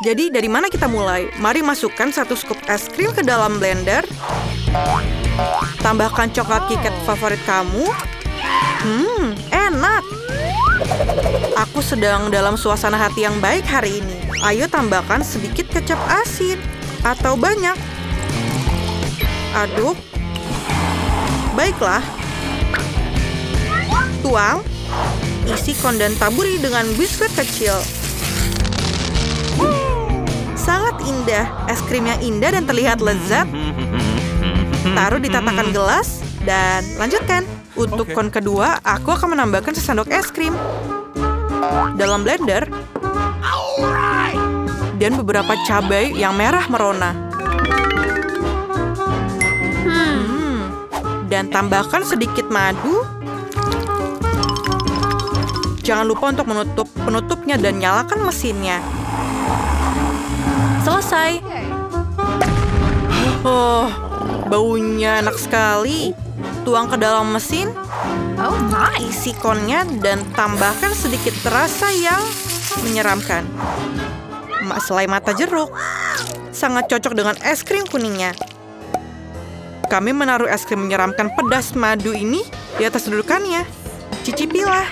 Jadi dari mana kita mulai? Mari masukkan satu scoop es krim ke dalam blender. Tambahkan coklat KitKat favorit kamu. Hmm, enak. Aku sedang dalam suasana hati yang baik hari ini. Ayo tambahkan sedikit kecap asin. Atau banyak. Aduk. Baiklah. Tuang. Isi kon dan taburi dengan biskuit kecil. Sangat indah. Es krimnya indah dan terlihat lezat. Taruh di tatakan gelas dan lanjutkan. Untuk Oke. kon kedua, aku akan menambahkan sesendok es krim dalam blender dan beberapa cabai yang merah merona. Hmm. Dan tambahkan sedikit madu. Jangan lupa untuk menutup penutupnya dan nyalakan mesinnya. Selesai. Oh, baunya enak sekali. Tuang ke dalam mesin, Oh, nice. isi konnya, dan tambahkan sedikit rasa yang menyeramkan. Selai mata jeruk. Sangat cocok dengan es krim kuningnya. Kami menaruh es krim menyeramkan pedas madu ini di atas dudukannya. Cicipilah.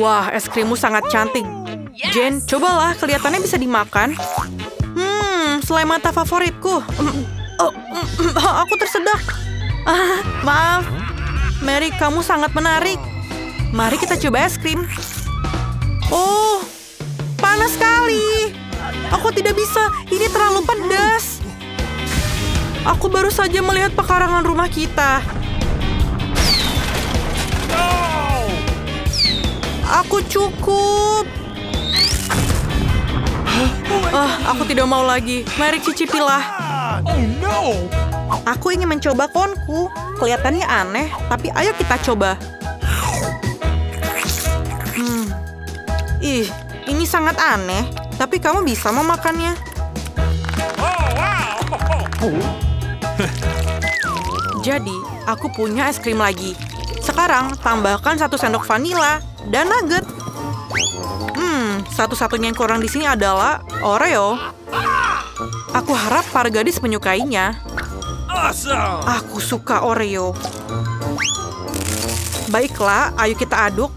Wah, es krimmu sangat cantik. Jen, cobalah, kelihatannya bisa dimakan. Hmm, selai mata favoritku. Mm, Oh, mm, aku tersedak. Ah, maaf. Mary, kamu sangat menarik. Mari kita coba es krim. Oh, panas sekali. Aku tidak bisa. Ini terlalu pedas. Aku baru saja melihat pekarangan rumah kita. Aku cukup. Ah, aku tidak mau lagi. Mari cicipilah. Oh no! Aku ingin mencoba konku. Kelihatannya aneh, tapi ayo kita coba. Hmm. Ih, ini sangat aneh. Tapi kamu bisa memakannya. Jadi, aku punya es krim lagi. Sekarang, tambahkan satu sendok vanila dan nugget. Satu-satunya yang kurang di sini adalah Oreo. Aku harap para gadis menyukainya. Aku suka Oreo. Baiklah, ayo kita aduk.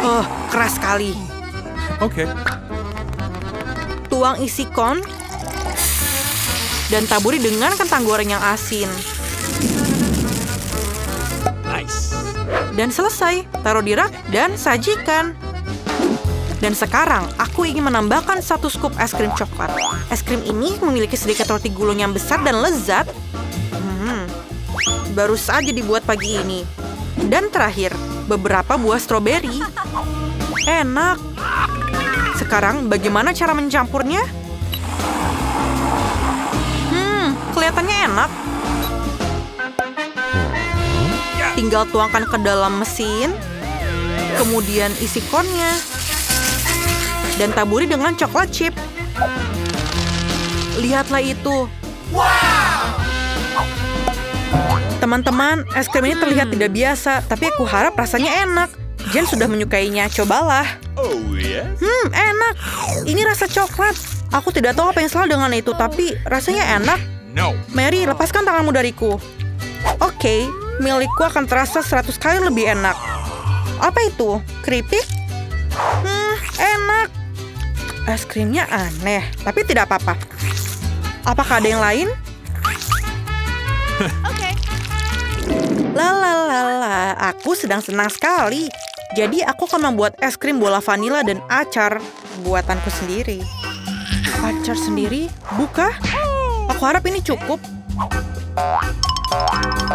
Oh, keras sekali. Okay. Tuang isi kon dan taburi dengan kentang goreng yang asin. Nice. Dan selesai, taruh di rak dan sajikan. Dan sekarang, aku ingin menambahkan satu scoop es krim coklat. Es krim ini memiliki sedikit roti gulung yang besar dan lezat. Hmm, baru saja dibuat pagi ini. Dan terakhir, beberapa buah stroberi. Enak. Sekarang, bagaimana cara mencampurnya? Hmm, kelihatannya enak. Tinggal tuangkan ke dalam mesin, kemudian isi konnya, dan taburi dengan coklat chip. Lihatlah itu. Teman-teman, es krim ini terlihat tidak biasa, tapi aku harap rasanya enak. Jen sudah menyukainya, cobalah. Oh yes? Hmm, enak. Ini rasa coklat. Aku tidak tahu apa yang salah dengan itu, tapi rasanya enak. No. Mary, lepaskan tanganmu dariku. Oke, milikku akan terasa 100 kali lebih enak. Apa itu? Keripik? Hmm, enak. Es krimnya aneh, tapi tidak apa-apa. Apakah ada yang lain? Okay. Lalalala, aku sedang senang sekali. Jadi aku akan membuat es krim bola vanila dan acar buatanku sendiri. Acar sendiri? Buka? Aku harap ini cukup.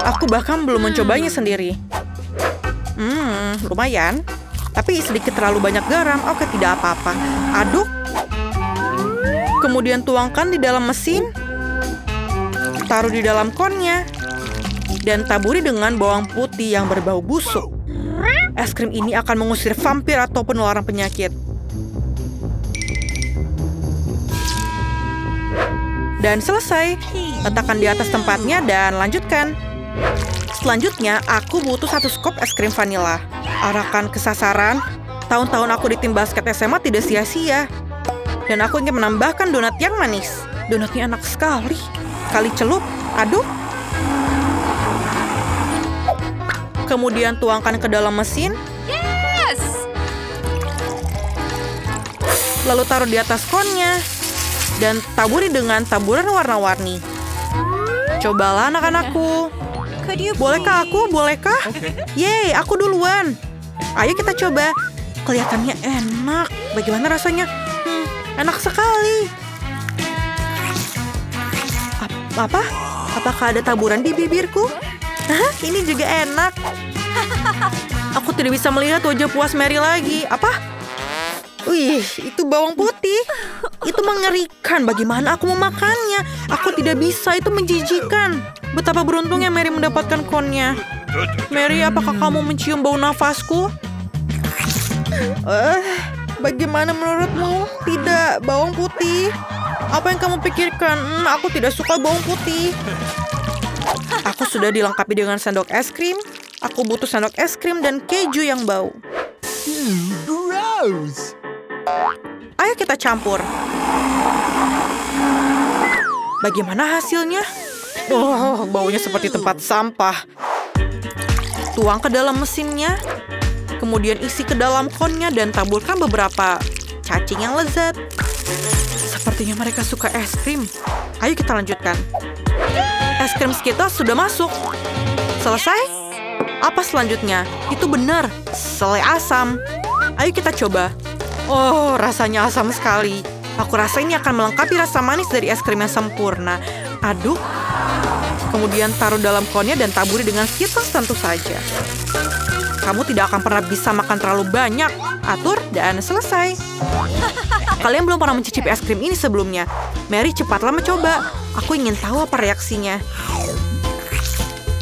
Aku bahkan belum mencobanya sendiri. Hmm, lumayan. Tapi sedikit terlalu banyak garam. Oke, tidak apa-apa. Aduk. Kemudian tuangkan di dalam mesin. Taruh di dalam konnya. Dan taburi dengan bawang putih yang berbau busuk. Es krim ini akan mengusir vampir atau penularan penyakit. Dan selesai. Letakkan di atas tempatnya dan lanjutkan. Selanjutnya, aku butuh satu scoop es krim vanila. Arahkan ke sasaran. Tahun-tahun aku di tim basket SMA tidak sia-sia. Dan aku ingin menambahkan donat yang manis. Donatnya enak sekali. Kali celup, aduk. Kemudian tuangkan ke dalam mesin. Yes! Lalu taruh di atas konnya. Dan taburi dengan taburan warna-warni. Cobalah anak-anakku. Bolehkah aku? Bolehkah? Yeay, aku duluan. Ayo kita coba. Kelihatannya enak. Bagaimana rasanya? Enak sekali. Ap- apa? Apakah ada taburan di bibirku? Hah, ini juga enak. Aku tidak bisa melihat wajah puas Mary lagi. Apa? Wih, itu bawang putih. Itu mengerikan. Bagaimana aku memakannya? Aku tidak bisa. Itu menjijikan. Betapa beruntungnya Mary mendapatkan konnya. Mary, apakah kamu mencium bau nafasku? Eh, bagaimana menurutmu? Tidak, bawang putih. Apa yang kamu pikirkan? Hmm, aku tidak suka bawang putih. Aku sudah dilengkapi dengan sendok es krim. Aku butuh sendok es krim dan keju yang bau. Gross. Ayo kita campur. Bagaimana hasilnya? Oh, baunya seperti tempat sampah. Tuang ke dalam mesinnya, kemudian isi ke dalam konnya dan taburkan beberapa cacing yang lezat. Sepertinya mereka suka es krim. Ayo kita lanjutkan. Es krim kita sudah masuk. Selesai? Apa selanjutnya? Itu benar, selai asam. Ayo kita coba. Oh, rasanya asam sekali. Aku rasa ini akan melengkapi rasa manis dari es krim yang sempurna. Aduk, kemudian taruh dalam konnya dan taburi dengan Skittles tentu saja. Kamu tidak akan pernah bisa makan terlalu banyak. Atur dan selesai. Kalian belum pernah mencicipi es krim ini sebelumnya. Mary, cepatlah mencoba. Aku ingin tahu apa reaksinya.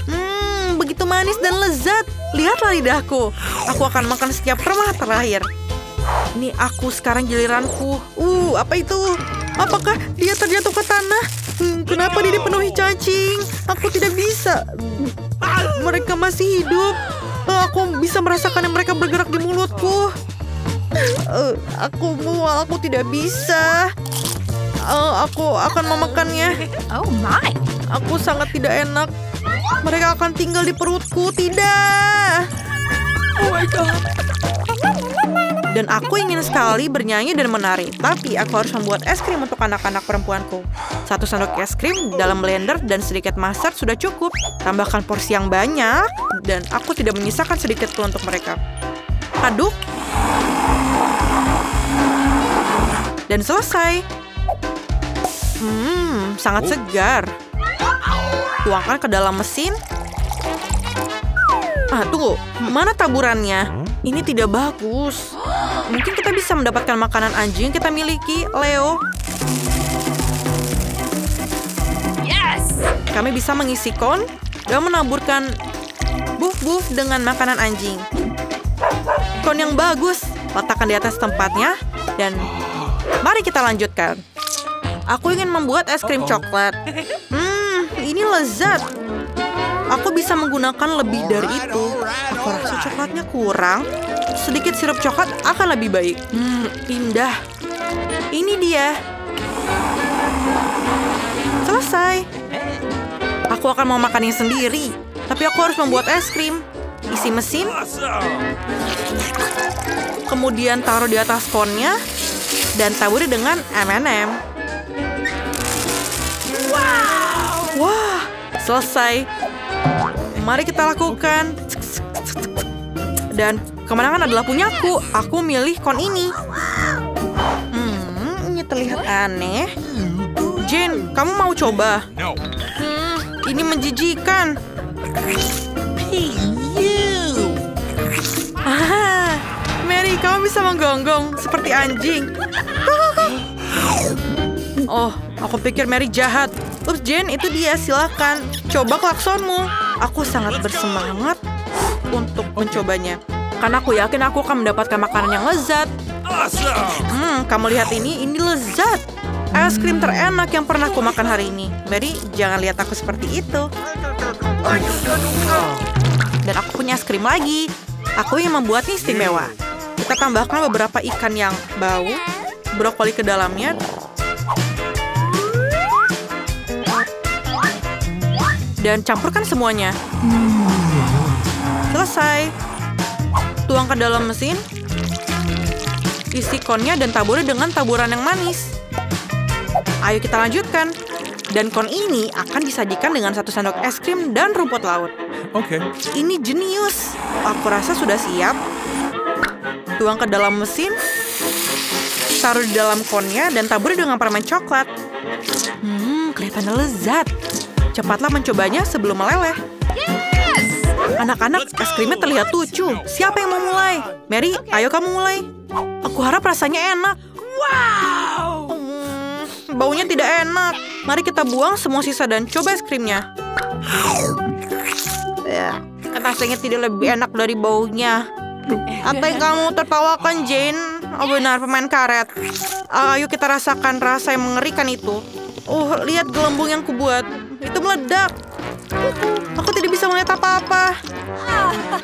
Hmm, begitu manis dan lezat. Lihatlah lidahku. Aku akan makan setiap permah terakhir. Ini aku sekarang giliranku. Uh, apa itu? Apakah dia terjatuh ke tanah? Hmm, kenapa dia dipenuhi cacing? Aku tidak bisa. Mereka masih hidup. Eh, Aku bisa merasakan yang mereka bergerak di mulutku. Eh, aku mual, aku tidak bisa. Eh, aku akan memakannya. Oh my! Aku sangat tidak enak. Mereka akan tinggal di perutku. Tidak. Oh my god. Dan aku ingin sekali bernyanyi dan menari. Tapi aku harus membuat es krim untuk anak-anak perempuanku. Satu sendok es krim dalam blender dan sedikit mustard sudah cukup. Tambahkan porsi yang banyak. Dan aku tidak menyisakan sedikit pun untuk mereka. Aduk. Dan selesai. Hmm, sangat segar. Tuangkan ke dalam mesin. Ah, tunggu. Mana taburannya? Ini tidak bagus. Mungkin kita bisa mendapatkan makanan anjing yang kita miliki, Leo. Yes! Kami bisa mengisi kon dan menaburkan buf-buf dengan makanan anjing. Kon yang bagus, letakkan di atas tempatnya, dan mari kita lanjutkan. Aku ingin membuat es krim coklat. Hmm, ini lezat. Aku bisa menggunakan lebih dari itu. Rasa coklatnya kurang. Sedikit sirup coklat akan lebih baik. Hmm, indah. Ini dia. Selesai. Aku akan mau makannya sendiri. Tapi aku harus membuat es krim. Isi mesin, kemudian taruh di atas konnya, dan taburi dengan M&M. Wah, selesai. Mari kita lakukan. Dan kemenangan adalah punyaku. Aku milih kon ini. Hmm, ini terlihat aneh. Jane, kamu mau coba? Hmm, ini menjijikan. Ah, Mary, kamu bisa menggonggong seperti anjing. Oh, aku pikir Mary jahat. Ups, Jane, itu dia. Silakan. Coba klaksonmu. Aku sangat bersemangat untuk mencobanya. Karena aku yakin aku akan mendapatkan makanan yang lezat. Hmm, kamu lihat ini, ini lezat. Es krim terenak yang pernah aku makan hari ini. Mary, jangan lihat aku seperti itu. Dan aku punya es krim lagi. Aku yang membuatnya istimewa. Kita tambahkan beberapa ikan yang bau, brokoli ke dalamnya. Dan campurkan semuanya. Selesai. Tuang ke dalam mesin. Isi konnya dan taburi dengan taburan yang manis. Ayo kita lanjutkan. Dan kon ini akan disajikan dengan satu sendok es krim dan rumput laut. Okay. Ini jenius. Aku rasa sudah siap. Tuang ke dalam mesin. Taruh di dalam konnya dan taburi dengan permen coklat. Hmm, kelihatannya lezat. Cepatlah mencobanya sebelum meleleh. Anak-anak, es krimnya terlihat lucu. Siapa yang mau mulai? Mary, ayo kamu mulai. Aku harap rasanya enak. Wow! Hmm, baunya tidak enak. Mari kita buang semua sisa dan coba es krimnya. Ya, rasanya tidak lebih enak dari baunya. Apa yang kamu tertawakan, Jane? Oh benar, pemain karet. Ayo kita rasakan rasa yang mengerikan itu. Oh, lihat gelembung yang kubuat. Itu meledak. Aku tidak bisa melihat apa-apa.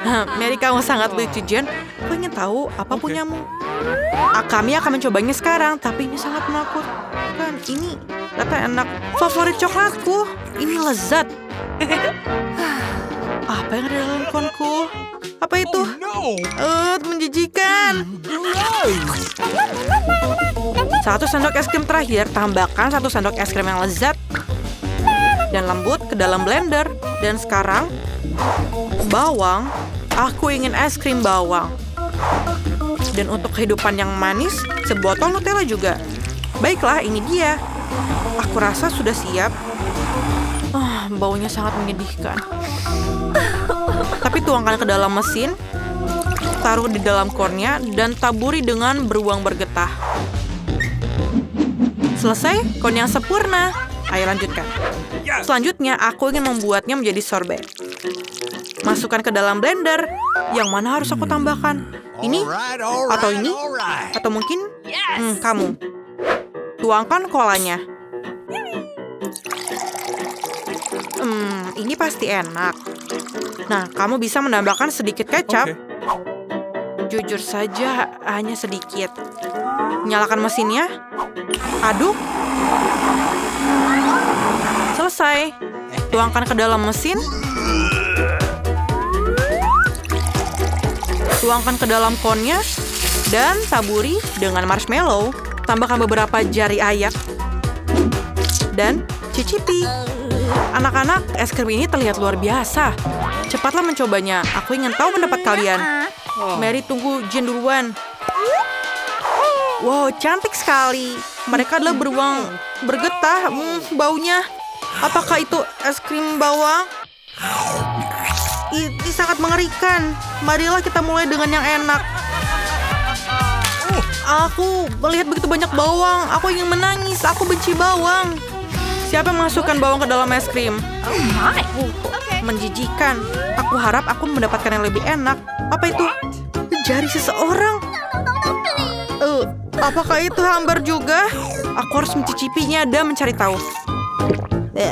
Hah, Mary, kamu sangat lucu, Jen. Aku ingin tahu apa punyamu. Ah, kami akan mencobanya sekarang, tapi ini sangat menakutkan. Ini kata enak. Favorit coklatku. Ini lezat. apa yang ada dalam konku? Apa itu? No! Eh, menjijikan. Satu sendok es krim terakhir, tambahkan satu sendok es krim yang lezat dan lembut ke dalam blender. Dan sekarang, bawang. Aku ingin es krim bawang. Dan untuk kehidupan yang manis, sebotol Nutella juga. Baiklah, ini dia. Aku rasa sudah siap. Ah, baunya sangat menyedihkan. Tapi tuangkan ke dalam mesin, taruh di dalam kornya, dan taburi dengan beruang bergetah. Selesai, kon yang sempurna. Ayo lanjutkan. Yes! Selanjutnya, aku ingin membuatnya menjadi sorbet. Masukkan ke dalam blender. Yang mana harus aku tambahkan? Ini? Atau ini? Atau mungkin? Hmm, kamu. Tuangkan kolanya. Hmm, ini pasti enak. Nah, kamu bisa menambahkan sedikit kecap. Jujur saja, hanya sedikit. Nyalakan mesinnya. Aduk. Selesai. Tuangkan ke dalam mesin. Tuangkan ke dalam konnya. Dan taburi dengan marshmallow. Tambahkan beberapa jari ayak. Dan cicipi. Anak-anak, es krim ini terlihat luar biasa. Cepatlah mencobanya. Aku ingin tahu pendapat kalian. Mary tunggu Jin duluan. Wow, cantik sekali. Mereka adalah beruang bergetah. Hmm, baunya. Apakah itu es krim bawang? Ini sangat mengerikan. Marilah kita mulai dengan yang enak. Aku melihat begitu banyak bawang. Aku ingin menangis. Aku benci bawang. Siapa yang masukkan bawang ke dalam es krim? Oh menjijikan. Aku harap aku mendapatkan yang lebih enak. Apa itu? Jari seseorang. Apakah itu hambar juga? Aku harus mencicipinya dan mencari tahu. Eh,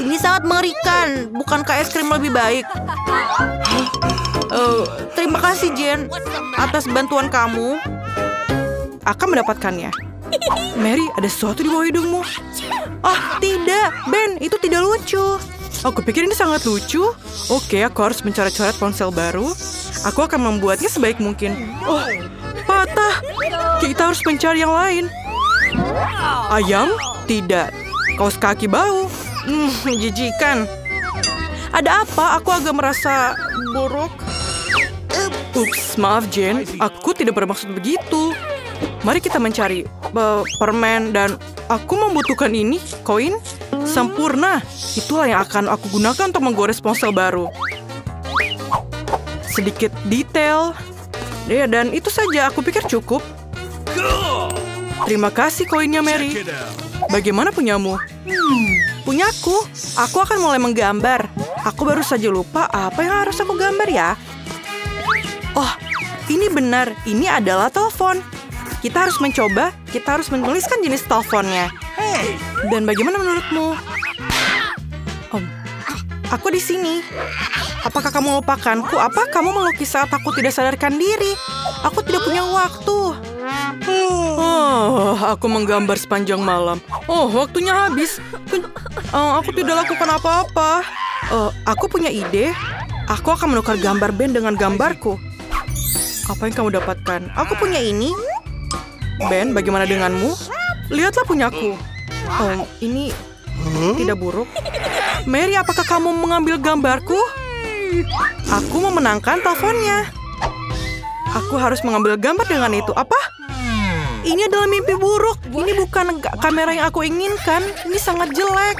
ini sangat mengerikan. Bukankah es krim lebih baik? Eh, terima kasih Jen atas bantuan kamu. Akan mendapatkannya. Mary, ada sesuatu di bawah hidungmu. Ah, tidak. Ben, itu tidak lucu. Aku pikir ini sangat lucu. Oke, aku harus mencoret-coret ponsel baru. Aku akan membuatnya sebaik mungkin. Oh, patah. Kita harus mencari yang lain. Ayam? Tidak. Kaos kaki bau. Hmm, menjijikan. Ada apa? Aku agak merasa buruk. Ups, maaf Jen. Aku tidak bermaksud begitu. Mari kita mencari pe- permen dan aku membutuhkan ini, koin. Sempurna. Itulah yang akan aku gunakan untuk menggores ponsel baru. Sedikit detail. Ya, dan itu saja. Aku pikir cukup. Terima kasih koinnya, Mary. Bagaimana punyamu? Punyaku, aku akan mulai menggambar. Aku baru saja lupa apa yang harus aku gambar ya. Oh, ini benar. Ini adalah telepon. Kita harus mencoba. Kita harus menuliskan jenis teleponnya. Hey! Dan bagaimana menurutmu? Aku di sini. Apakah kamu lupakanku? Apa kamu melukis saat aku tidak sadarkan diri? Aku tidak punya waktu. Oh, aku menggambar sepanjang malam. Oh, waktunya habis. Oh, aku tidak lakukan apa-apa. Oh, aku punya ide. Aku akan menukar gambar Ben dengan gambarku. Apa yang kamu dapatkan? Aku punya ini. Ben, bagaimana denganmu? Lihatlah punyaku. Oh, ini tidak buruk. Mary, apakah kamu mengambil gambarku? Aku memenangkan teleponnya. Aku harus mengambil gambar dengan itu. Apa? Ini adalah mimpi buruk. Ini bukan kamera yang aku inginkan. Ini sangat jelek.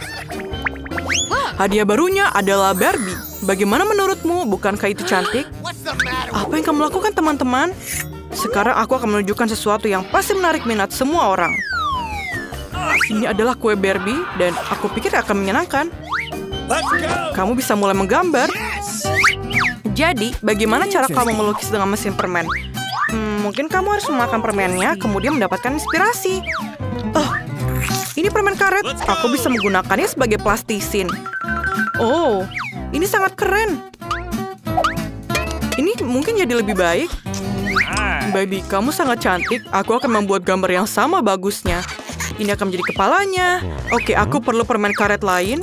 Hadiah barunya adalah Barbie. Bagaimana menurutmu? Bukankah itu cantik? Apa yang kamu lakukan, teman-teman? Sekarang aku akan menunjukkan sesuatu yang pasti menarik minat semua orang. Ini adalah kue Barbie dan aku pikir akan menyenangkan. Let's go. Kamu bisa mulai menggambar. Jadi, bagaimana cara kamu melukis dengan mesin permen? Hmm, mungkin kamu harus memakan permennya, kemudian mendapatkan inspirasi. Oh, ini permen karet. Aku bisa menggunakannya sebagai plastisin. Oh, ini sangat keren. Ini mungkin jadi lebih baik. Baby, kamu sangat cantik. Aku akan membuat gambar yang sama bagusnya. Ini akan menjadi kepalanya. Oke, aku perlu permen karet lain.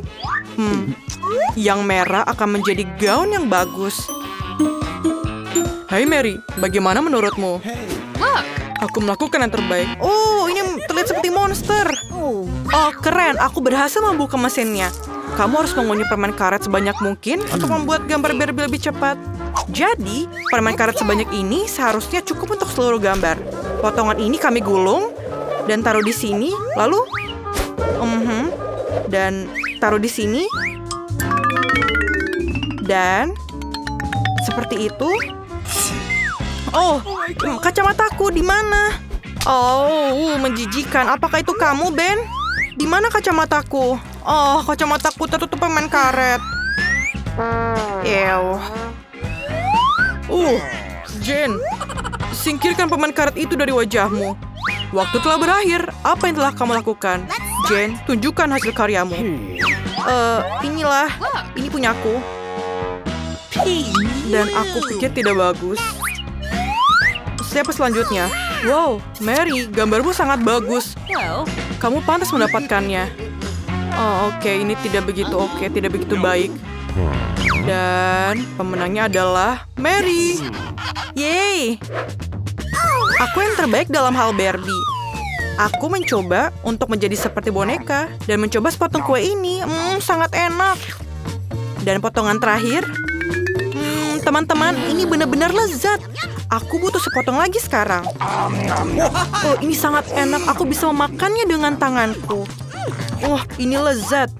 Hmm, yang merah akan menjadi gaun yang bagus. Hai Mary, bagaimana menurutmu? Look. Aku melakukan yang terbaik. Oh, ini terlihat seperti monster. Oh, keren. Aku berhasil membuka mesinnya. Kamu harus mengunyah permen karet sebanyak mungkin untuk membuat gambar Barbie lebih cepat. Jadi, permen karet sebanyak ini seharusnya cukup untuk seluruh gambar. Potongan ini kami gulung dan taruh di sini, lalu mhm, dan taruh di sini dan seperti itu. Oh, kacamataku di mana? Oh, uh, menjijikan. Apakah itu kamu, Ben? Di mana kacamataku? Oh, kacamataku tertutup permen karet. Ew. Uh, Jen, singkirkan permen karet itu dari wajahmu. Waktu telah berakhir. Apa yang telah kamu lakukan? Jen, tunjukkan hasil karyamu. Eh, inilah. Ini punyaku. Dan aku pikir tidak bagus. Siapa selanjutnya? Wow, Mary, gambarmu sangat bagus. Kamu pantas mendapatkannya. Oh, oke, ini tidak begitu oke, tidak begitu baik. Dan pemenangnya adalah Mary. Yeay! Aku yang terbaik dalam hal Barbie. Aku mencoba untuk menjadi seperti boneka dan mencoba sepotong kue ini. Hmm, sangat enak. Dan potongan terakhir, hmm, teman-teman, ini benar-benar lezat. Aku butuh sepotong lagi sekarang. Oh, ini sangat enak. Aku bisa memakannya dengan tanganku. Wah, ini lezat.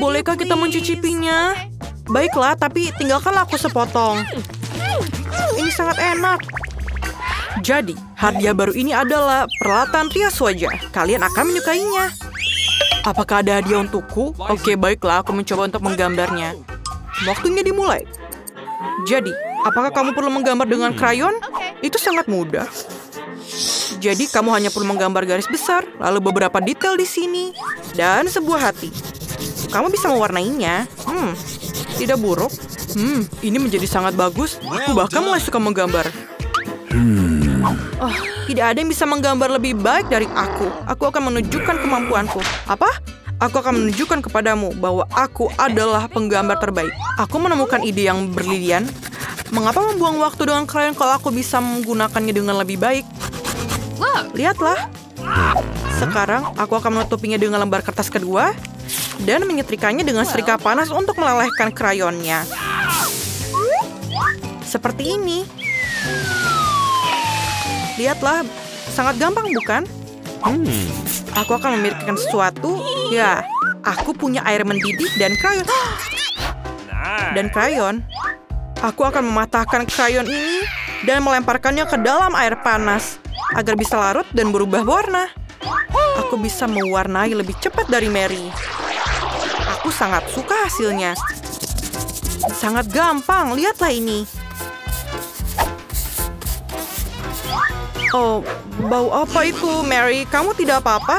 Bolehkah kita mencicipinya? Baiklah, tapi tinggalkanlah aku sepotong. Ini sangat enak. Jadi, hadiah baru ini adalah peralatan rias wajah. Kalian akan menyukainya. Apakah ada hadiah untukku? Oke, baiklah, aku mencoba untuk menggambarnya. Waktunya dimulai. Jadi, apakah kamu perlu menggambar dengan krayon? Itu sangat mudah. Jadi, kamu hanya perlu menggambar garis besar, lalu beberapa detail di sini, dan sebuah hati. Kamu bisa mewarnainya. Hmm, tidak buruk. Hmm, ini menjadi sangat bagus. Aku bahkan mulai suka menggambar. Oh, tidak ada yang bisa menggambar lebih baik dari aku. Aku akan menunjukkan kemampuanku. Apa? Aku akan menunjukkan kepadamu bahwa aku adalah penggambar terbaik. Aku menemukan ide yang berlilian. Mengapa membuang waktu dengan krayon kalau aku bisa menggunakannya dengan lebih baik? Lihatlah. Sekarang aku akan menutupinya dengan lembar kertas kedua dan menyetrikanya dengan setrika panas untuk melelehkan krayonnya. Seperti ini. Lihatlah, sangat gampang bukan? Aku akan memikirkan sesuatu. Ya, aku punya air mendidih dan krayon. Dan krayon. Aku akan mematahkan krayon ini dan melemparkannya ke dalam air panas agar bisa larut dan berubah warna. Aku bisa mewarnai lebih cepat dari Mary. Aku sangat suka hasilnya. Sangat gampang, lihatlah ini. Oh, bau apa itu, Mary? Kamu tidak apa-apa?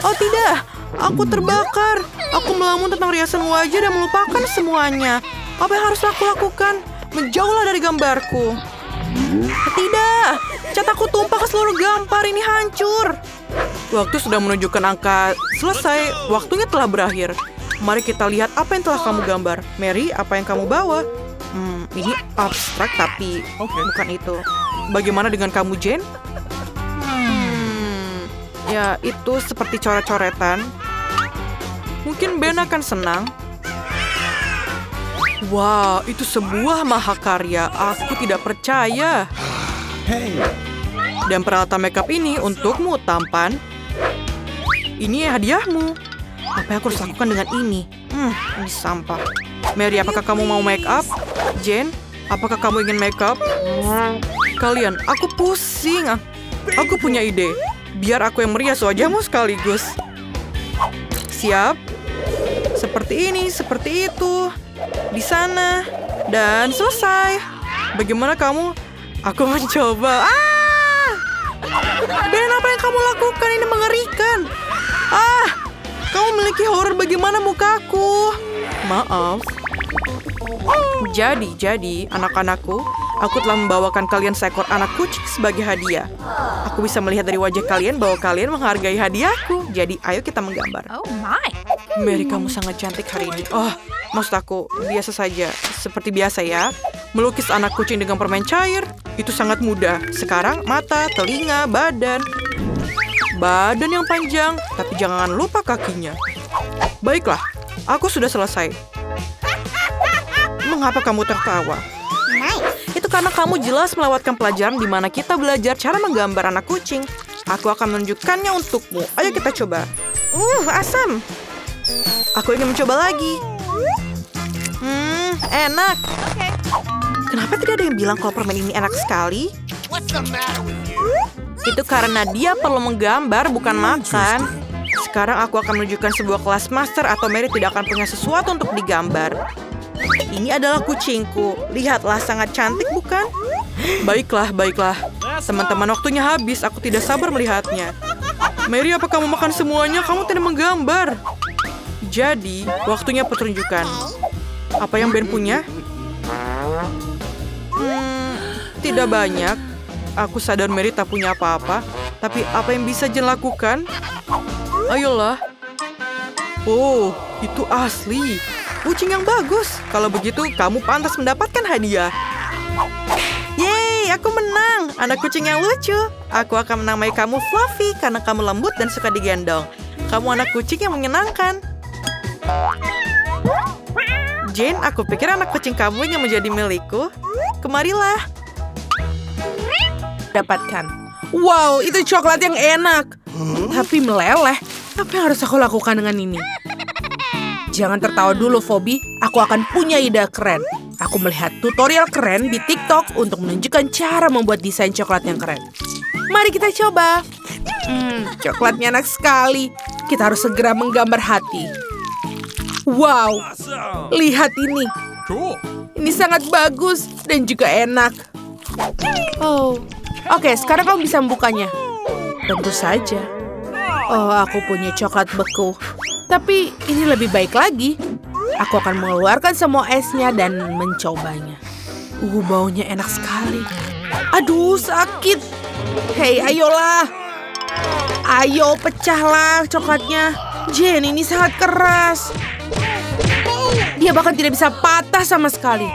Oh tidak, aku terbakar. Aku melamun tentang riasan wajah dan melupakan semuanya. Apa yang harus aku lakukan? Menjauhlah dari gambarku. Tidak, cat aku tumpah ke seluruh gambar ini hancur. Waktu sudah menunjukkan angka selesai, waktunya telah berakhir. Mari kita lihat apa yang telah kamu gambar. Mary, apa yang kamu bawa? Hmm, ini abstrak tapi bukan itu. Bagaimana dengan kamu, Jane? Hmm, ya itu seperti coret-coretan. Mungkin Ben akan senang. Wah, itu sebuah mahakarya. Aku tidak percaya. Dan peralatan makeup ini untukmu, tampan. Ini hadiahmu. Apa yang aku harus lakukan dengan ini? Hmm, ini sampah. Mary, apakah kamu mau make up? Jane, apakah kamu ingin make up? Kalian, aku pusing. Aku punya ide. Biar aku yang merias wajahmu sekaligus. Siap? Seperti ini, seperti itu. Di sana. Dan selesai. Bagaimana kamu? Aku mencoba. Ah! Ben, apa yang kamu lakukan? Ini mengerikan. Ah! Kamu memiliki horor bagaimana mukaku? Maaf. Jadi, jadi, anak-anakku, aku telah membawakan kalian seekor anak kucing sebagai hadiah. Aku bisa melihat dari wajah kalian bahwa kalian menghargai hadiahku. Jadi, ayo kita menggambar. Oh my. Mary, kamu sangat cantik hari ini. Oh, maksud aku, biasa saja. Seperti biasa ya. Melukis anak kucing dengan permen cair, itu sangat mudah. Sekarang, mata, telinga, badan. Badan yang panjang, tapi jangan lupa kakinya. Baiklah, aku sudah selesai. Mengapa kamu tertawa? Itu karena kamu jelas melewatkan pelajaran di mana kita belajar cara menggambar anak kucing. Aku akan menunjukkannya untukmu. Ayo kita coba. Uh, asam. Aku ingin mencoba lagi. Hmm, enak. Okay. Kenapa tidak ada yang bilang kalau permen ini enak sekali? Itu karena dia perlu menggambar, bukan makan. Sekarang aku akan menunjukkan sebuah kelas master atau Mary tidak akan punya sesuatu untuk digambar. Ini adalah kucingku. Lihatlah, sangat cantik bukan? Baiklah, baiklah. Teman-teman, waktunya habis. Aku tidak sabar melihatnya. Mary, apa kamu makan semuanya? Kamu tidak menggambar. Jadi, waktunya pertunjukan. Apa yang Ben punya? Hmm, tidak banyak. Aku sadar Mary tak punya apa-apa. Tapi apa yang bisa Jen lakukan? Ayolah. Oh, itu asli. Kucing yang bagus. Kalau begitu, kamu pantas mendapatkan hadiah. Yeay, aku menang. Anak kucing yang lucu. Aku akan menamai kamu Fluffy karena kamu lembut dan suka digendong. Kamu anak kucing yang menyenangkan. Jane, aku pikir anak kucing kamu ingin menjadi milikku. Kemarilah. dapatkan. Wow, itu coklat yang enak. Tapi meleleh. Apa yang harus aku lakukan dengan ini? Jangan tertawa dulu, Fobi. Aku akan punya ide keren. Aku melihat tutorial keren di TikTok untuk menunjukkan cara membuat desain coklat yang keren. Mari kita coba. Hmm, coklatnya enak sekali. Kita harus segera menggambar hati. Wow, lihat ini. Ini sangat bagus dan juga enak. Oh, oke. sekarang kamu bisa membukanya. Tentu saja. Oh, aku punya coklat beku. Tapi ini lebih baik lagi. Aku akan mengeluarkan semua esnya dan mencobanya. Uh, baunya enak sekali. Aduh, sakit. Hei, ayolah. Ayo, pecahlah coklatnya. Jen, ini sangat keras. Dia bahkan tidak bisa patah sama sekali.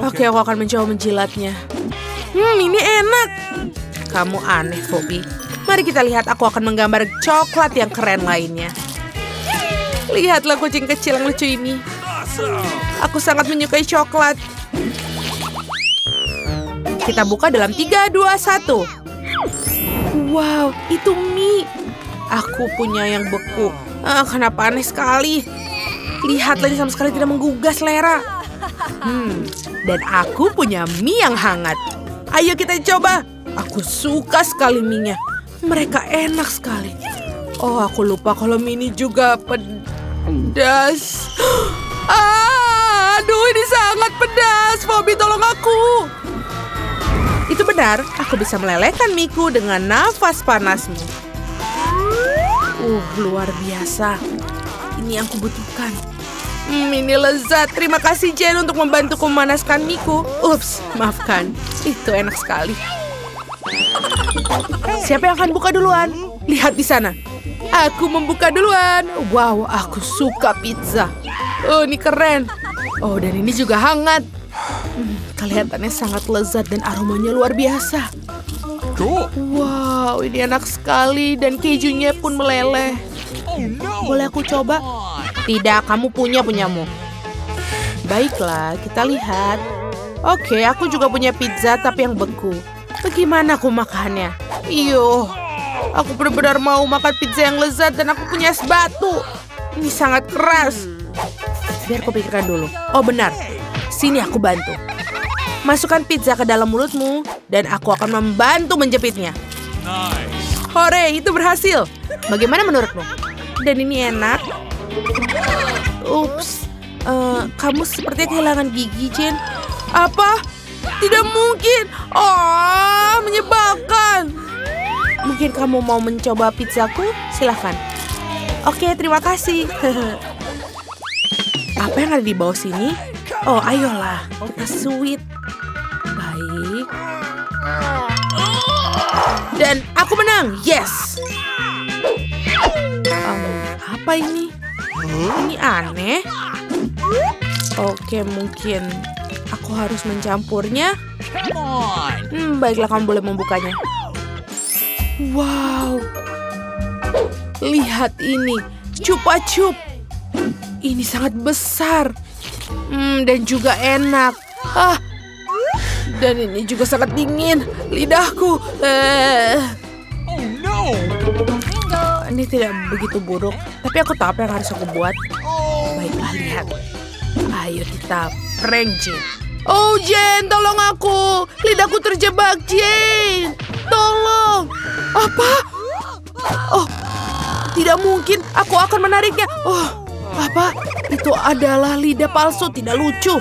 Oke, aku akan mencoba menjilatnya. Hmm, ini enak. Kamu aneh, Fobi. Mari kita lihat aku akan menggambar coklat yang keren lainnya. Lihatlah kucing kecil yang lucu ini. Aku sangat menyukai coklat. Kita buka dalam 3, 2, 1. Wow, itu mie. Aku punya yang beku. Ah, kenapa aneh sekali. Lihatlah ini sama sekali tidak menggugah selera. Hmm, dan aku punya mie yang hangat. Ayo kita coba. Aku suka sekali mie-nya. Mereka enak sekali. Oh, aku lupa kalau mie ini juga pedas. Ah, aduh ini sangat pedas. Bobby tolong aku. Itu benar, aku bisa melelehkan miku dengan nafas panasmu. Uh, luar biasa. Ini yang kubutuhkan. Hmm, ini lezat. Terima kasih Jen untuk membantuku memanaskan miku. Ups, maafkan. Itu enak sekali. Siapa yang akan buka duluan? Lihat di sana. Aku membuka duluan. Wow, aku suka pizza. Oh, ini keren. Oh, dan ini juga hangat. Hmm, kelihatannya sangat lezat dan aromanya luar biasa. Wow, ini enak sekali dan kejunya pun meleleh. Oh. Boleh aku coba? Tidak, kamu punya punyamu. Baiklah, kita lihat. Oke, aku juga punya pizza tapi yang beku. Bagaimana aku makannya? Iyo, aku benar-benar mau makan pizza yang lezat dan aku punya es batu. Ini sangat keras. Biar aku pikirkan dulu. Oh benar, sini aku bantu. Masukkan pizza ke dalam mulutmu dan aku akan membantu menjepitnya. Nice. Hore, itu berhasil. Bagaimana menurutmu? Dan ini enak. Ups, eh, kamu sepertinya kehilangan gigi, Jen. Apa? Tidak mungkin. Oh, menyebalkan. Mungkin kamu mau mencoba pizzaku? Silahkan. Oke, terima kasih. Apa yang ada di bawah sini? Oh, ayolah. Kita sweet. Baik. Dan aku menang. Yes. Em, apa ini? Ini aneh. Oke, mungkin aku harus mencampurnya. Hmm, baiklah kamu boleh membukanya. Wow. Lihat ini, cupa cup. Ini sangat besar. Hmm, dan juga enak. Ah. Dan ini juga sangat dingin. Lidahku. Eh. Oh no. Ini tidak begitu buruk, tapi aku tahu apa yang harus aku buat. Baiklah, lihat. Ayo kita prank Jane. Oh, Jane, tolong aku. Lidahku terjebak, Jane. Apa? Oh, tidak mungkin. Aku akan menariknya. Oh, apa? Itu adalah lidah palsu, tidak lucu.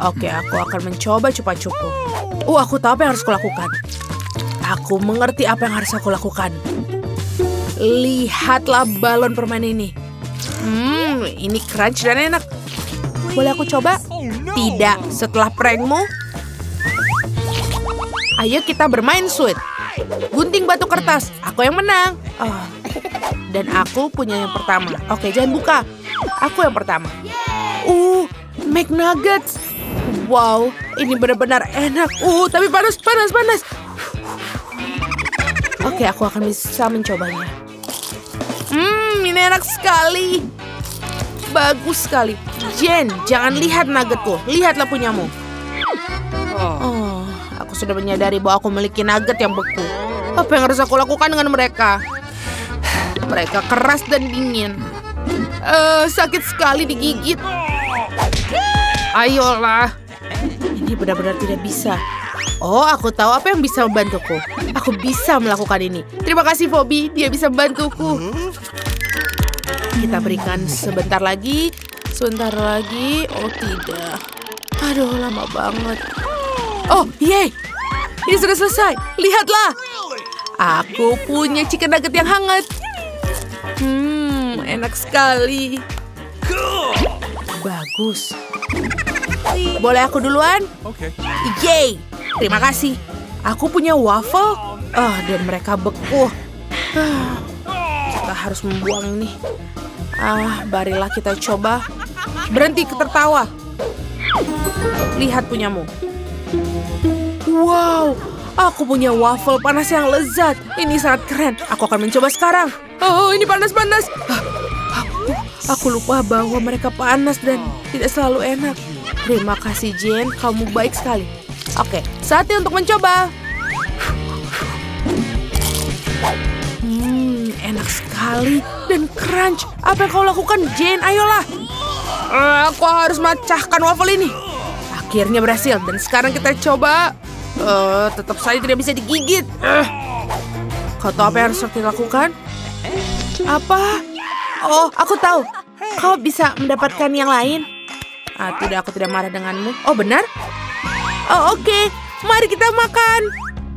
Oke, aku akan mencoba cupa-cupu. Oh, aku tahu apa yang harus kulakukan. Aku mengerti apa yang harus aku lakukan. Lihatlah balon permen ini. Hmm, ini crunch dan enak. Boleh aku coba? Tidak, setelah prankmu. Ayo kita bermain sweet. Gunting batu kertas, aku yang menang. Oh. Dan aku punya yang pertama. Oke, jangan buka. Aku yang pertama. Uh, McNuggets. Wow, ini benar-benar enak. Uh, tapi panas, panas, panas. Oke, aku akan bisa mencobanya. Hmm, ini enak sekali. Bagus sekali. Jen, jangan lihat nuggetku. Lihatlah punyamu. Oh, aku sudah menyadari bahwa aku memiliki nugget yang beku. Apa yang harus aku lakukan dengan mereka? Mereka keras dan dingin. Eh, sakit sekali digigit. Ayolah. Ini benar-benar tidak bisa. Oh, aku tahu apa yang bisa membantuku. Aku bisa melakukan ini. Terima kasih, Fobi. Dia bisa membantuku. Kita berikan sebentar lagi. Sebentar lagi. Oh, tidak. Aduh, lama banget. Oh, yeay. Ini sudah selesai. Lihatlah. Aku punya chicken nugget yang hangat. Hmm, enak sekali. Bagus. Boleh aku duluan? Okay. Yeay! Terima kasih. Aku punya waffle. Ah, dan mereka beku. Kita harus membuang ini. Ah, marilah kita coba. Berhenti tertawa. Lihat punyamu. Wow, aku punya waffle panas yang lezat. Ini sangat keren. Aku akan mencoba sekarang. Oh, ini panas-panas. Ah, aku, lupa bahwa mereka panas dan tidak selalu enak. Terima kasih Jen, kamu baik sekali. Oke, saatnya untuk mencoba. Hmm, enak sekali dan crunch. Apa yang kau lakukan, Jen? Ayolah. Eh, Aku harus memecahkan waffle ini. Akhirnya berhasil dan sekarang kita coba. Eh, tetap saja tidak bisa digigit. Eh. Kau tahu apa yang harus kita lakukan? Apa? Oh, aku tahu. Kau bisa mendapatkan yang lain. Ah, tidak, aku tidak marah denganmu. Oh, benar? Oh, oke. Mari kita makan.